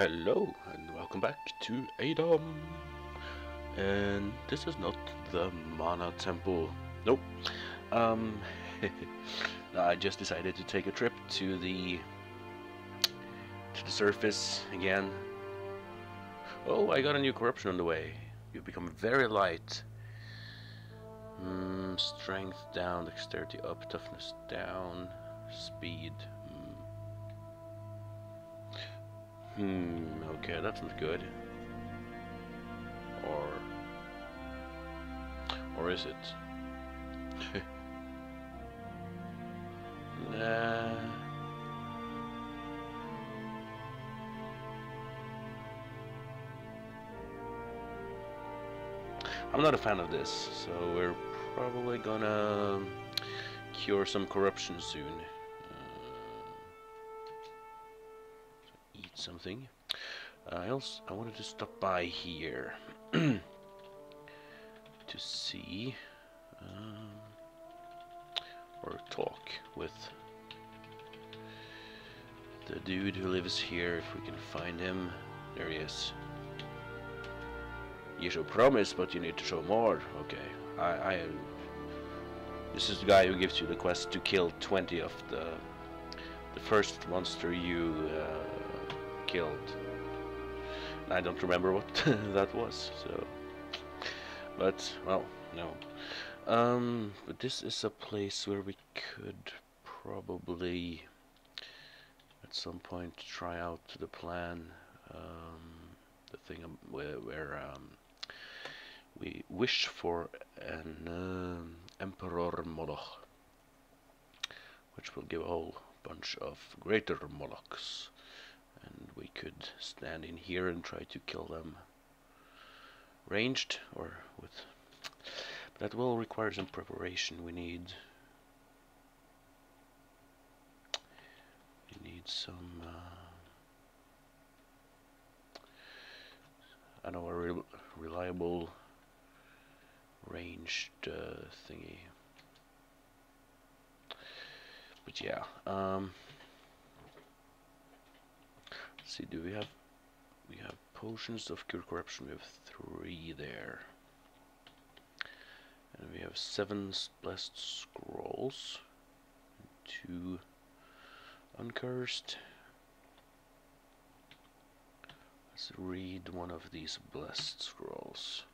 Hello and welcome back to ADOM. And this is not the Mana Temple. Nope. Um, I just decided to take a trip to the to the surface again. Oh, I got a new corruption on the way. You've become very light. Mm, strength down, dexterity up, toughness down, speed. Hmm, okay, that's not good. Or... Or is it? nah... I'm not a fan of this, so we're probably gonna cure some corruption soon. Something. Uh, I also I wanted to stop by here to see um, or talk with the dude who lives here. If we can find him, there he is. You should promise, but you need to show more. Okay, I, I this is the guy who gives you the quest to kill 20 of the the first monster you uh, killed. I don't remember what that was, so... But, well, no. Um, but this is a place where we could probably at some point try out the plan, um, the thing where, where um, we wish for an um, Emperor Moloch, which will give a whole bunch of greater Molochs could stand in here and try to kill them. Ranged or with but that will require some preparation. We need we need some uh, I know a re reliable ranged uh, thingy. But yeah um, see, do we have we have potions of cure corruption? We have three there, and we have seven blessed scrolls, two uncursed. Let's read one of these blessed scrolls.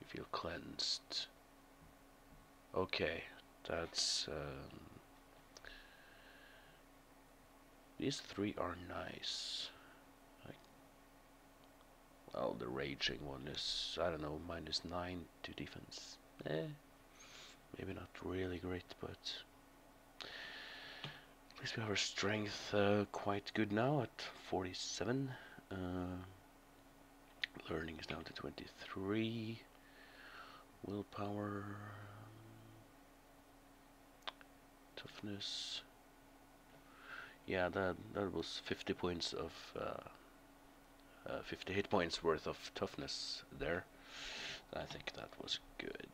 You feel cleansed. Okay, that's. Um, these three are nice. Well, the raging one is, I don't know, minus 9 to defense. Eh, maybe not really great, but at least we have our strength uh, quite good now at 47. Uh, learning is down to 23. Willpower. Toughness. Yeah, that that was 50 points of uh, uh, 50 hit points worth of toughness there. I think that was good.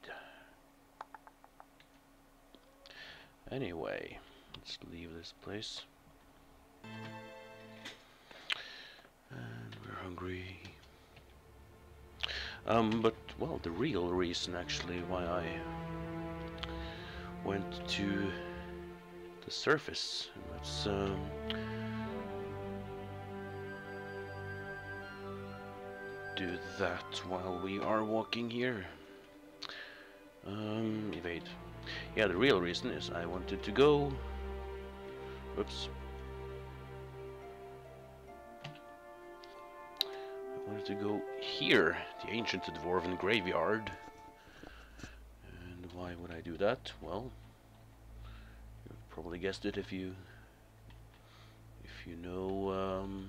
Anyway, let's leave this place. And we're hungry. Um, but, well, the real reason actually why I went to the surface, that's um, that while we are walking here. Um, evade. Yeah, the real reason is I wanted to go... Oops. I wanted to go here, the ancient dwarven graveyard. And why would I do that? Well, you've probably guessed it if you if you know um,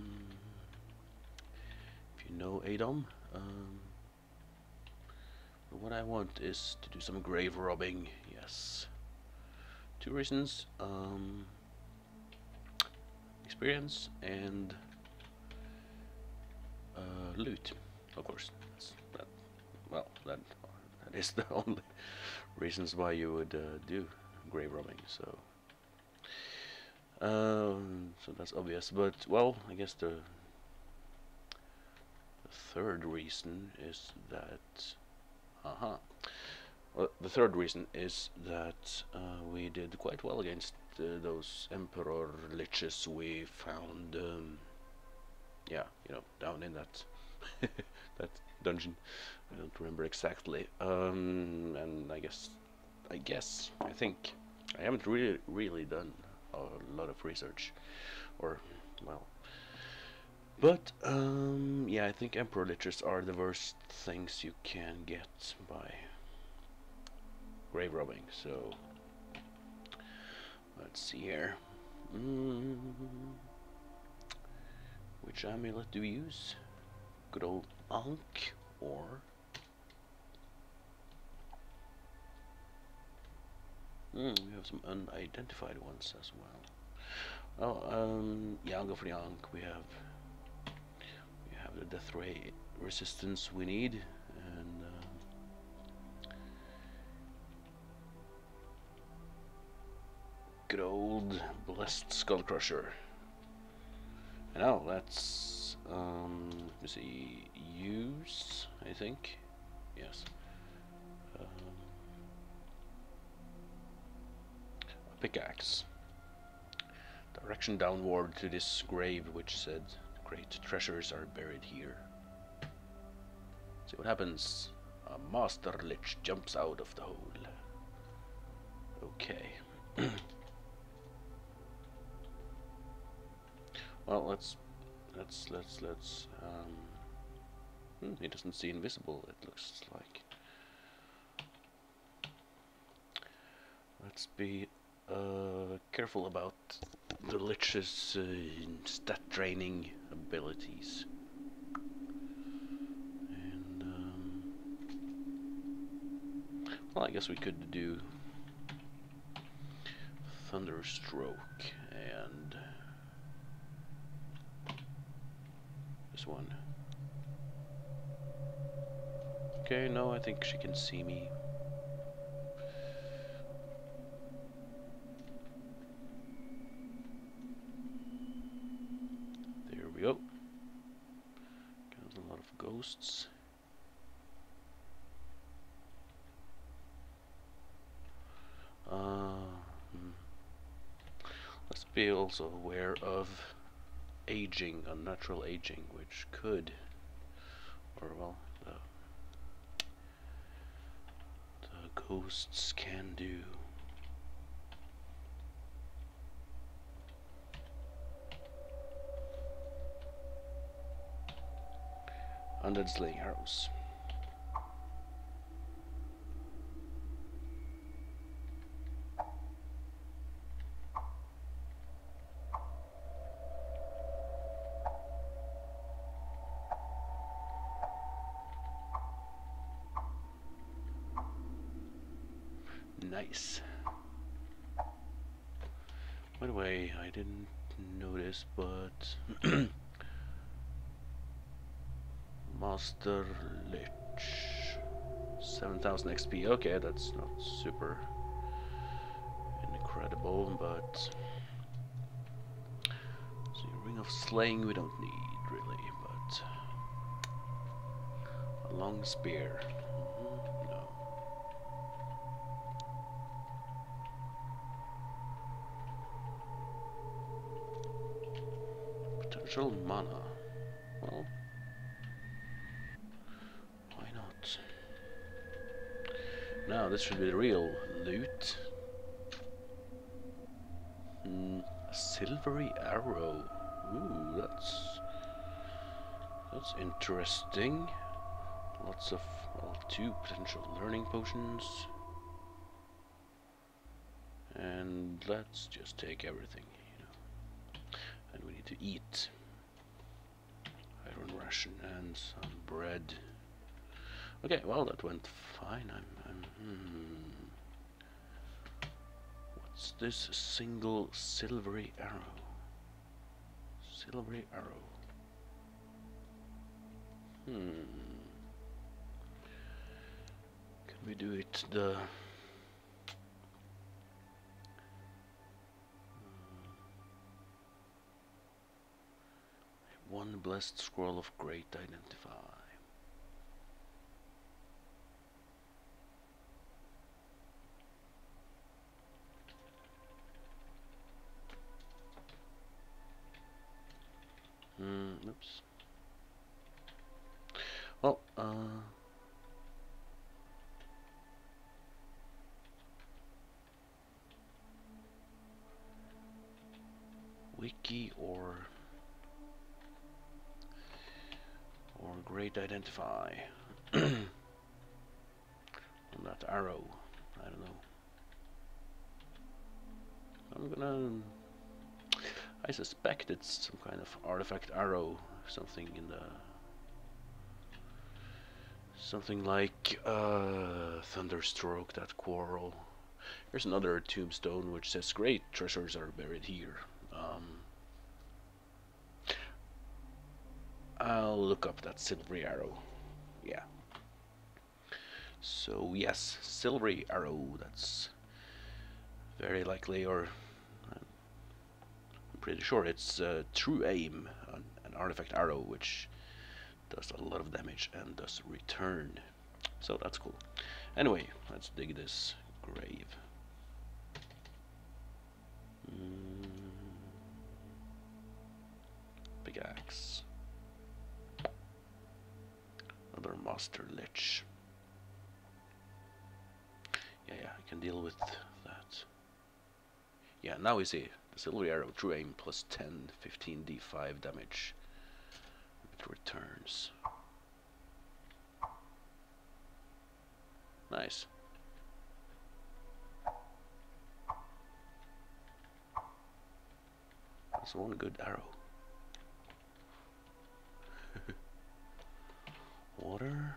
you know ADOM. Um, what I want is to do some grave robbing, yes. Two reasons, um, experience and uh, loot, of course. That, well, that, that is the only reasons why you would uh, do grave robbing, so... Um, so that's obvious, but, well, I guess The third reason is that, uh-huh. Well, the third reason is that uh, we did quite well against uh, those Emperor Liches we found, um, yeah, you know, down in that that dungeon. I don't remember exactly. Um, and I guess, I guess, I think, I haven't really, really done a lot of research, or, well, but, um, yeah, I think Emperor Liches are the worst things you can get by grave robbing, so, let's see here. Mm, which amulet do we use? Good old Ankh, or Mm, we have some unidentified ones as well. Oh, um, yeah, I'll go for the Ankh. We have the death ray resistance we need, and um, good old blessed skull crusher. And now let's um, let me see, use. I think, yes. Um, pickaxe. Direction downward to this grave which said great treasures are buried here. See what happens. A master lich jumps out of the hole. Okay. well, let's let's let's let's. Um, hmm, he doesn't see invisible. It looks like. Let's be uh, careful about the Lich's uh, stat draining abilities. And, um, well, I guess we could do Thunderstroke and this one. Okay, no, I think she can see me. Uh, hmm. Let's be also aware of aging, unnatural aging, which could, or well, the, the ghosts can do. Slaying arrows. Nice. By the way, I didn't notice, but Master Lich. 7000 XP. Okay, that's not super incredible, but... See, Ring of Slaying we don't need, really, but... A long spear. Mm -hmm, no. Potential mana. Well, Now this should be the real loot. Mm, a silvery arrow. Ooh, that's that's interesting. Lots of well, two potential learning potions. And let's just take everything, you know. And we need to eat. Iron ration and some bread. Okay, well that went fine. I'm Hmm. What's this single silvery arrow? Silvery arrow. Hmm. Can we do it the hmm. One blessed scroll of great identify. Great identify. That arrow. I don't know. I'm gonna I suspect it's some kind of artifact arrow something in the something like uh, thunderstroke that quarrel. Here's another tombstone which says great treasures are buried here um, I'll look up that silvery arrow. Yeah. So yes, silvery arrow. That's very likely, or I'm pretty sure it's uh, true aim, an, an artifact arrow, which does a lot of damage and does return. So that's cool. Anyway, let's dig this grave. Mm. Pickaxe. Another master lich. Yeah, yeah, I can deal with that. Yeah, now we see the silver arrow, true aim, plus 10, 15 d5 damage. It returns. Nice. That's one good arrow. Water.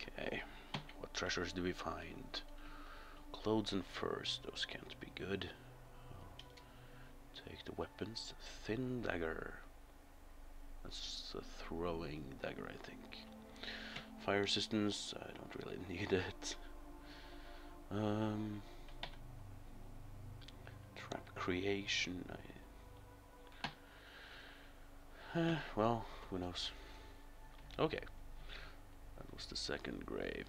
Okay, what treasures do we find? Clothes and furs, those can't be good. Take the weapons. Thin dagger. That's a throwing dagger, I think. Fire resistance, I don't really need it. Um, trap creation, I uh, well, who knows. Okay. That was the second grave.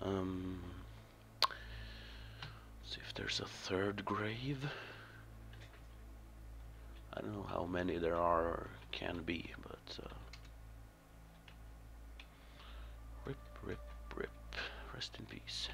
Um, see if there's a third grave. I don't know how many there are or can be, but uh, rip, rip, rip. Rest in peace.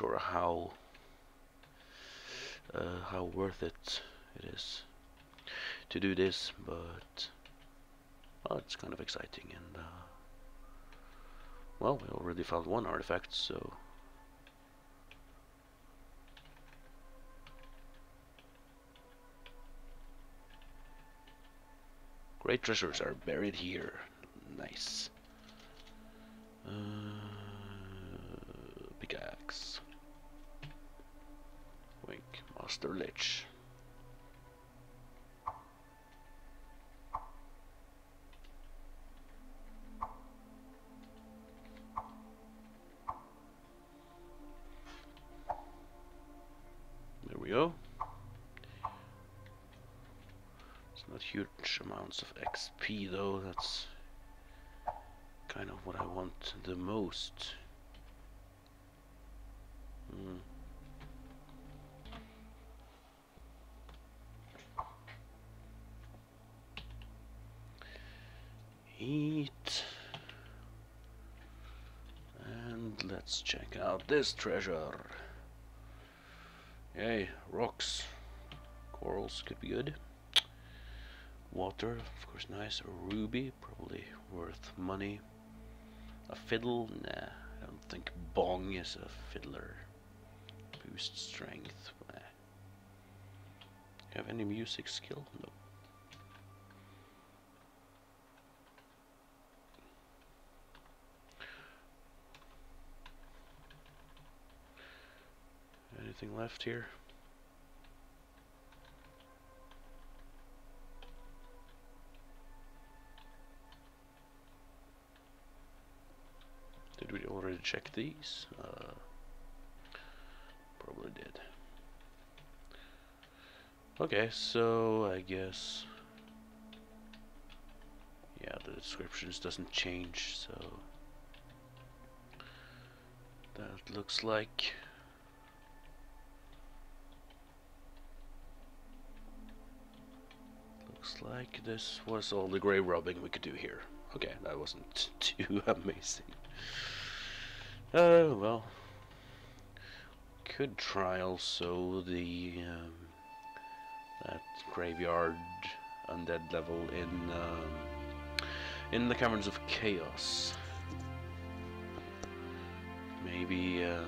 Sure how uh, how worth it it is to do this, but well, it's kind of exciting and uh, well, we already found one artifact, so Great treasures are buried here. Nice. Uh, pickaxe. Master Lich. There we go. It's not huge amounts of XP though, that's kind of what I want the most. Mm. Eat. And let's check out this treasure. Yay, rocks. Corals could be good. Water, of course, nice. A ruby, probably worth money. A fiddle, nah, I don't think Bong is a fiddler. Boost strength. Nah. Have any music skill? No. Left here? Did we already check these? Uh, probably did. Okay, so I guess yeah, the descriptions doesn't change, so that looks like looks like this was all the grave robbing we could do here. Okay, that wasn't too amazing. Oh, uh, well. Could try also the um, that graveyard undead level in um, in the Caverns of Chaos. Maybe, uh,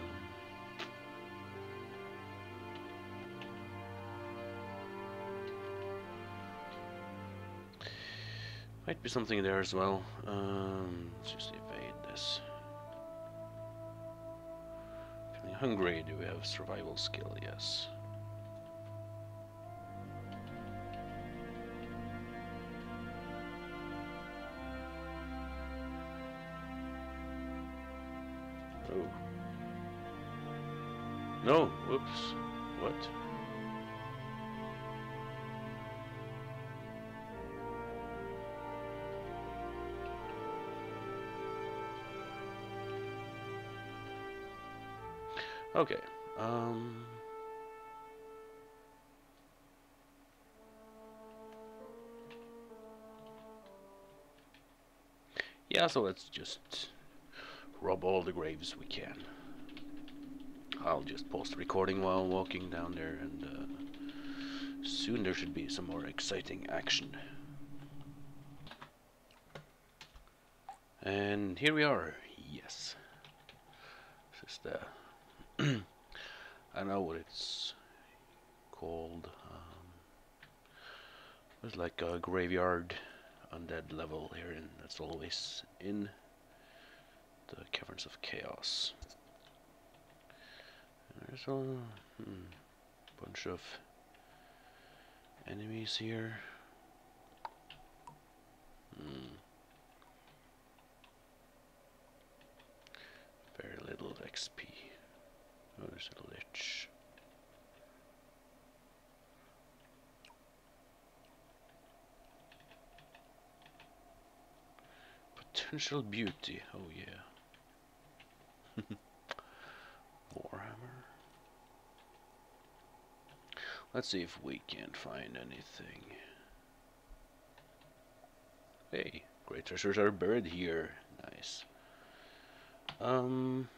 Might be something there as well. Um, let's just evade this. Feeling hungry, do we have survival skill? Yes. Oh. No, whoops. Okay. Um Yeah, so let's just rob all the graves we can. I'll just post the recording while walking down there and uh, soon there should be some more exciting action. And here we are, yes. This is the, I know what it's called. Um, it's like a graveyard undead level here and that's always in the Caverns of Chaos. there's a hmm, bunch of enemies here. Hmm. Very little XP. Potential beauty, oh yeah. Warhammer. Let's see if we can't find anything. Hey, great treasures are buried here. Nice. Um...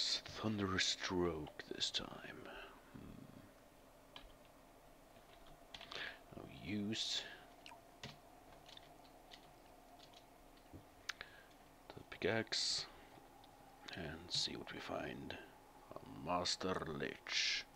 Use Thunderous Stroke this time. Hmm. I'll use the pickaxe and see what we find. A Master Lich.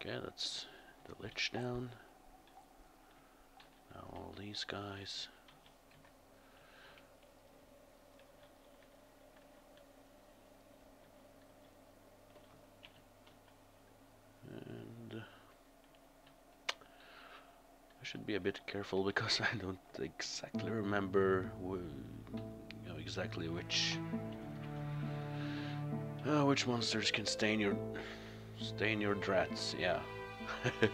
Okay, that's the lich down. Now all these guys. And I should be a bit careful because I don't exactly remember you know, exactly which uh, which monsters can stain your Stay in your drats, yeah.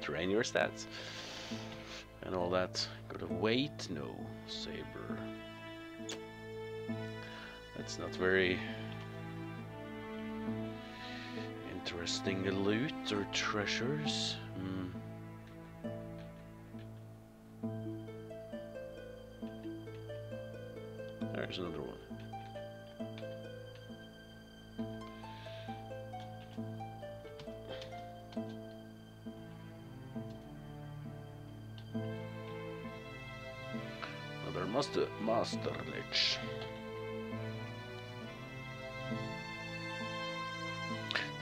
Train your stats. And all that. Got to wait? No. Saber. That's not very interesting loot or treasures. Hmm. There's another one. Master Master Lich.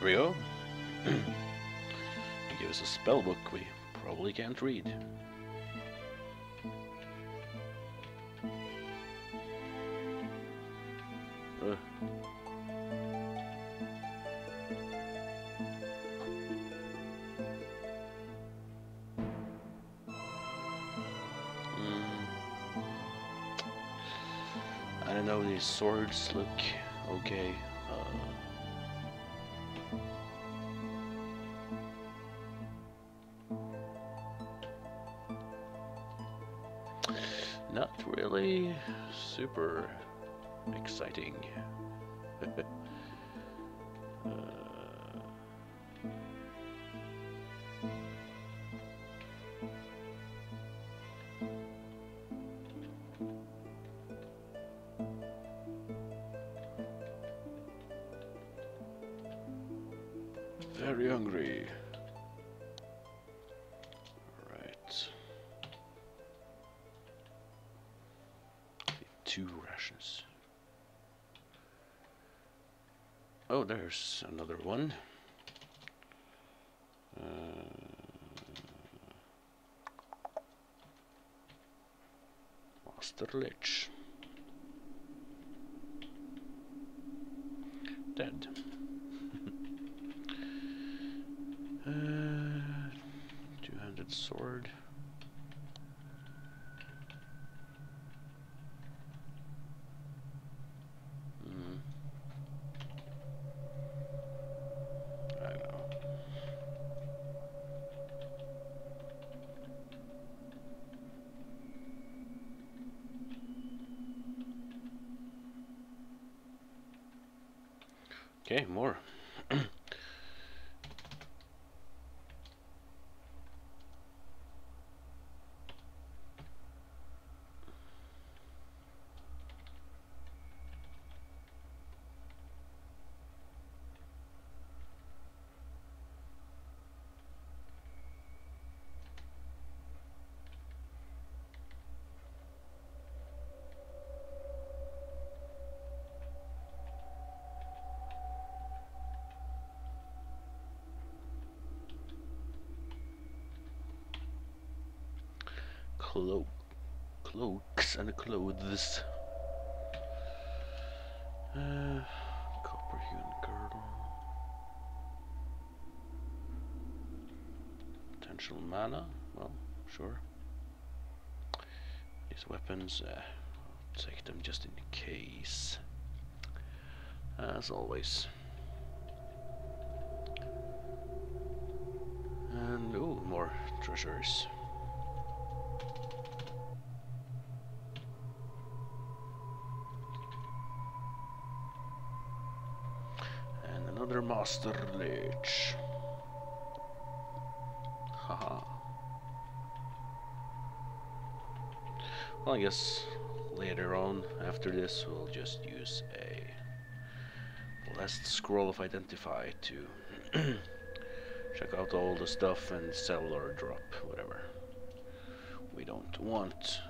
There we go. he gives us a spell book we probably can't read. Swords look okay. Uh, not really super exciting. very hungry. Right. Two rations. Oh, there's another one. Uh, Master Lich. Dead. uh, two-handed sword. Hmm. I know. Okay, more. Clo cloaks and clothes. Uh, copper hewn girdle. Potential mana. Well, sure. These weapons, uh, I'll take them just in case. As always. And oh, more treasures. And another Master Lich. Haha. Well, I guess later on, after this, we'll just use a last scroll of identify to check out all the stuff and sell or drop whatever we don't want.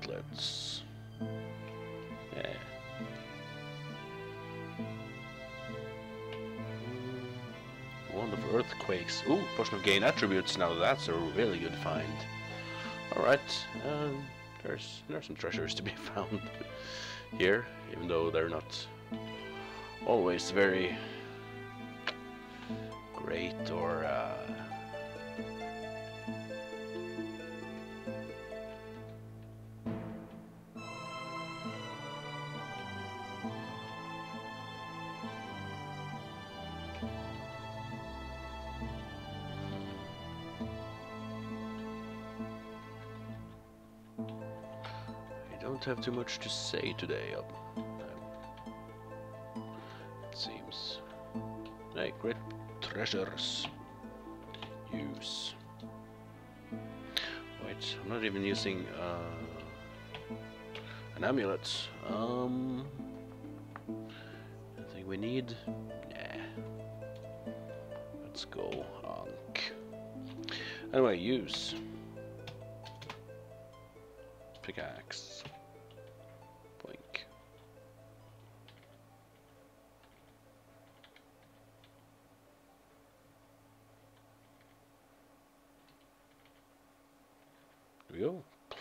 Gauntlets. Yeah. Wand of earthquakes. Ooh, potion of gain attributes. Now that's a really good find. All right. Um, there's there's some treasures to be found here, even though they're not always very have too much to say today. It seems. Hey, great treasures. Use. Wait, I'm not even using uh, an amulet. Um, I think we need. Yeah. Let's go, Ankh. Anyway, use. Pickaxe.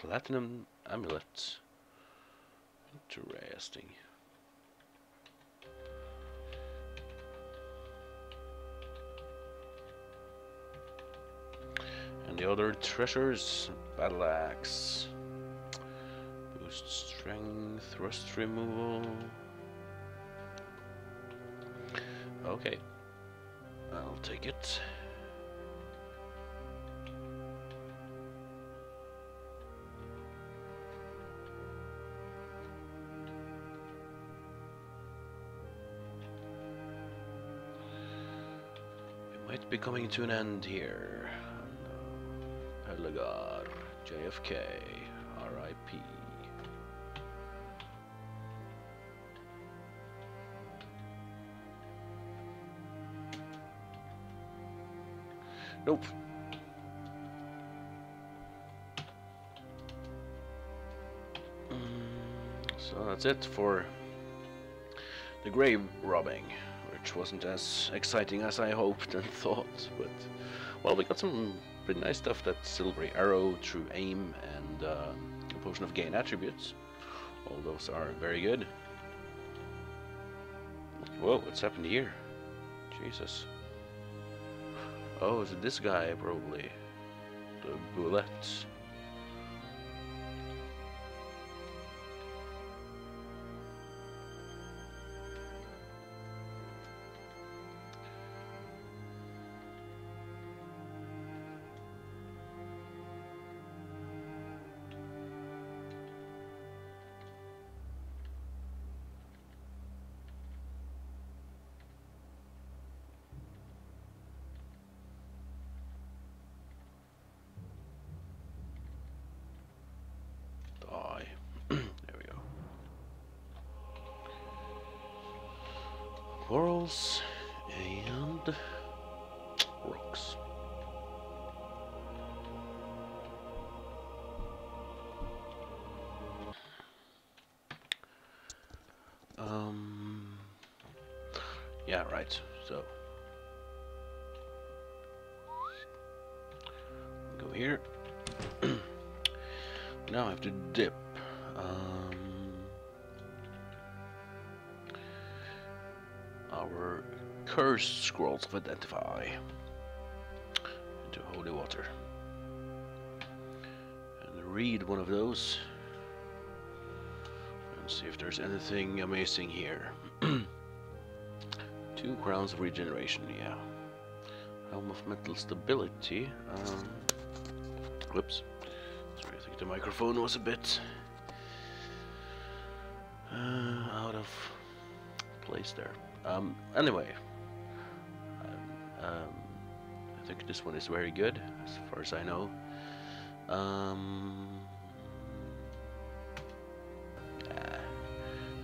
Platinum amulet. Interesting. And the other treasures, battle axe, boost strength, rust removal. Okay, I'll take it. Might be coming to an end here. Pelagar, JFK, RIP. Nope. Mm, So that's it for the grave robbing, which wasn't as exciting as I hoped and thought, but well, we got some pretty nice stuff. That silvery arrow, true aim, and uh, a potion of gain attributes. All those are very good. Whoa, what's happened here? Jesus. Oh, is it this guy, probably? The bullet. Corals and rocks. Um. Yeah, right. So. Go here. now I have to dip. Cursed scrolls of identify into holy water and read one of those and see if there's anything amazing here. Two crowns of regeneration, yeah. Helm of mental stability. Um, whoops. Sorry, I think the microphone was a bit uh, out of place there. Um, anyway, um, I think this one is very good, as far as I know. Um, uh,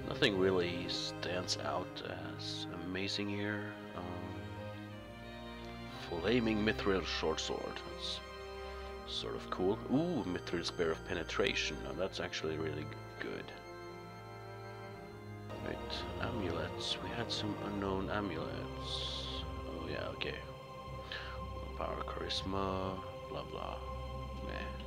nothing really stands out as amazing here. Um, flaming mithril short sword. That's sort of cool. Ooh, mithril spear of penetration. Now that's actually really good. Right, amulets. We had some unknown amulets. Yeah, okay. Power, charisma, blah blah. Meh.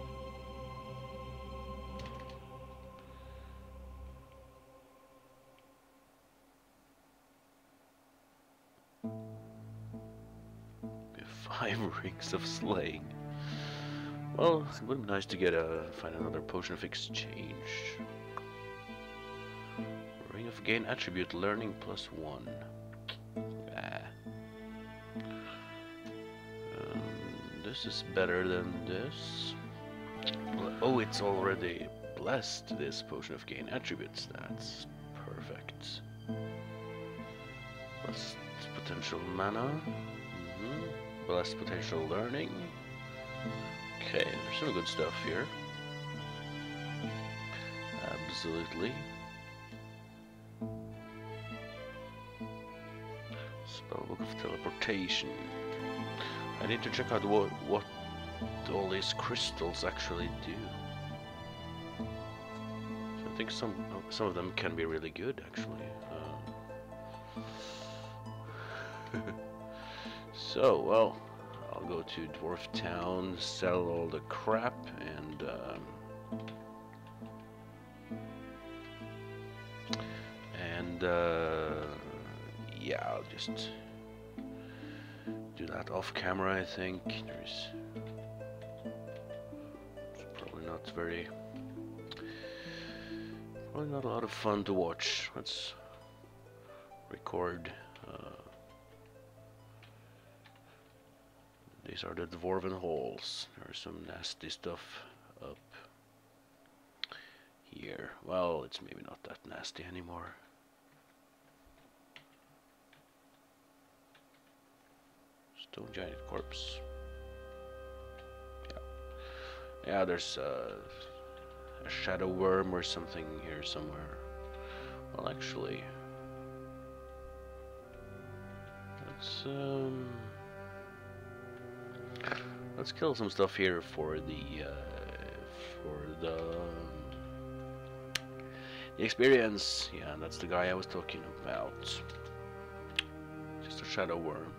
Five rings of slaying. Well, it would be nice to get a find another potion of exchange. Ring of gain attribute learning plus one. This is better than this. Oh, it's already blessed, this potion of gain attributes. That's perfect. Blessed potential mana. Mm -hmm. Blessed potential learning. Okay, there's some good stuff here. Absolutely. Spellbook of teleportation. I need to check out what what all these crystals actually do. So I think some some of them can be really good actually. Uh, so well, I'll go to Dwarftown, sell all the crap, and um, and uh, yeah, I'll just that off camera. I think there's probably not very probably not a lot of fun to watch. Let's record. Uh, these are the dwarven halls. There's some nasty stuff up here. Well, it's maybe not that nasty anymore. Stone giant corpse. Yeah, there's uh, a shadow worm or something here somewhere. Well, actually, let's um, let's kill some stuff here for the uh, for the the experience. Yeah, that's the guy I was talking about. Just a shadow worm.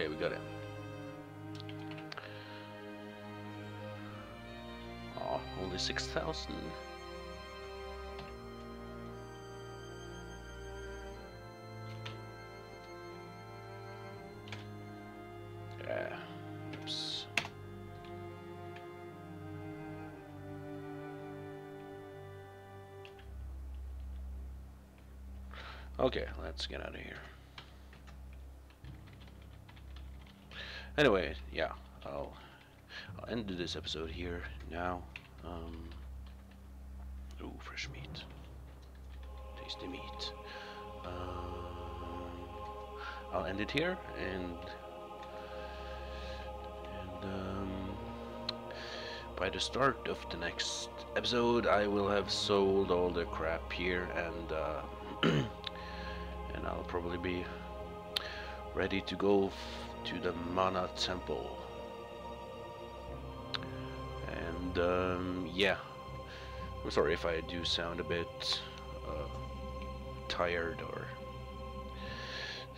Okay, we got him. Oh, only 6,000. Okay, let's get out of here. Anyway, yeah, I'll, I'll end this episode here now. Um, ooh, fresh meat. Tasty meat. Um, I'll end it here, and and um, by the start of the next episode, I will have sold all the crap here and. Uh, and I'll probably be ready to go to the Mana Temple. And um, yeah, I'm sorry if I do sound a bit uh, tired or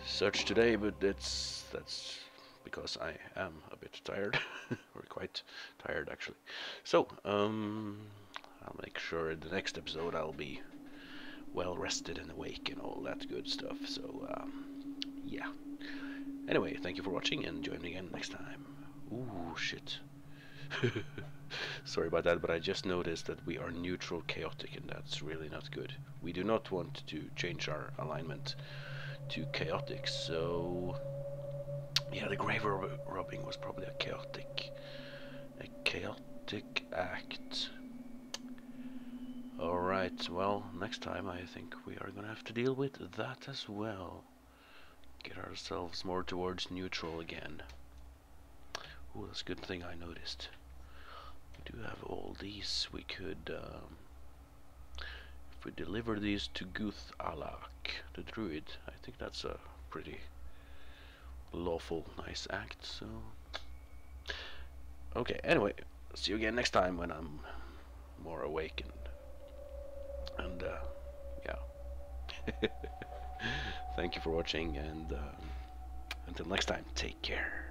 such today, but that's that's because I am a bit tired, or quite tired actually. So um, I'll make sure in the next episode I'll be well rested and awake and all that good stuff. So, um, yeah. Anyway, thank you for watching and join me again next time. Ooh, shit. Sorry about that, but I just noticed that we are neutral chaotic and that's really not good. We do not want to change our alignment to chaotic, so... Yeah, the grave rob robbing was probably a chaotic... a chaotic act. Alright. Well, next time I think we are gonna have to deal with that as well. Get ourselves more towards neutral again. Oh, that's a good thing I noticed. We do have all these. We could, um, if we deliver these to Guth Alak, the druid, I think that's a pretty lawful, nice act. So, okay. Anyway, see you again next time when I'm more awakened. And uh, yeah. Thank you for watching, and um, until next time, take care.